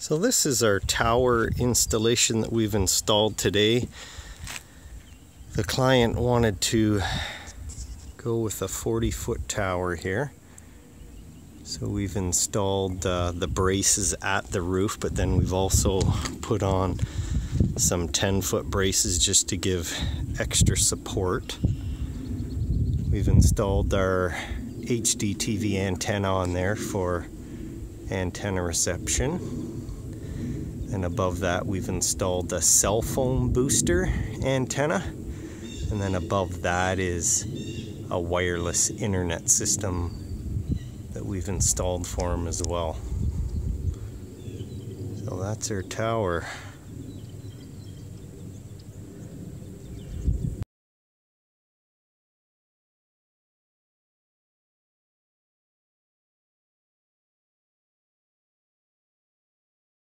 So this is our tower installation that we've installed today. The client wanted to go with a 40 foot tower here. So we've installed uh, the braces at the roof, but then we've also put on some 10 foot braces just to give extra support. We've installed our HD TV antenna on there for antenna reception. And above that, we've installed a cell phone booster antenna. And then above that is a wireless internet system that we've installed for them as well. So that's our tower.